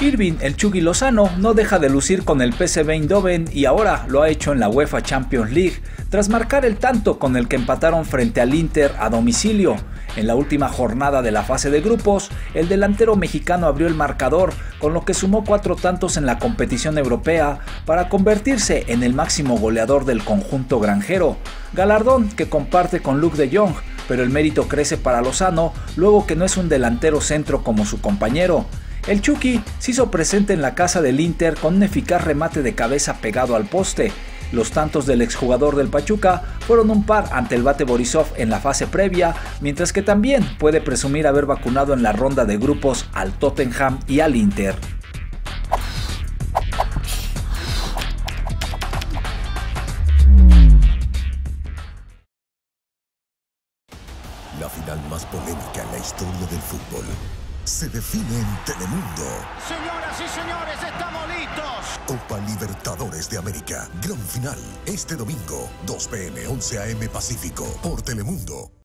Irving, el Chucky Lozano, no deja de lucir con el PSV Eindhoven y ahora lo ha hecho en la UEFA Champions League, tras marcar el tanto con el que empataron frente al Inter a domicilio. En la última jornada de la fase de grupos, el delantero mexicano abrió el marcador, con lo que sumó cuatro tantos en la competición europea para convertirse en el máximo goleador del conjunto granjero, galardón que comparte con Luke de Jong, pero el mérito crece para Lozano luego que no es un delantero centro como su compañero. El Chucky se hizo presente en la casa del Inter con un eficaz remate de cabeza pegado al poste. Los tantos del exjugador del Pachuca fueron un par ante el bate Borisov en la fase previa, mientras que también puede presumir haber vacunado en la ronda de grupos al Tottenham y al Inter. La final más polémica en la historia del fútbol se define en Telemundo. Señoras y señores, estamos listos. Copa Libertadores de América. Gran final. Este domingo, 2 pm, 11 am Pacífico, por Telemundo.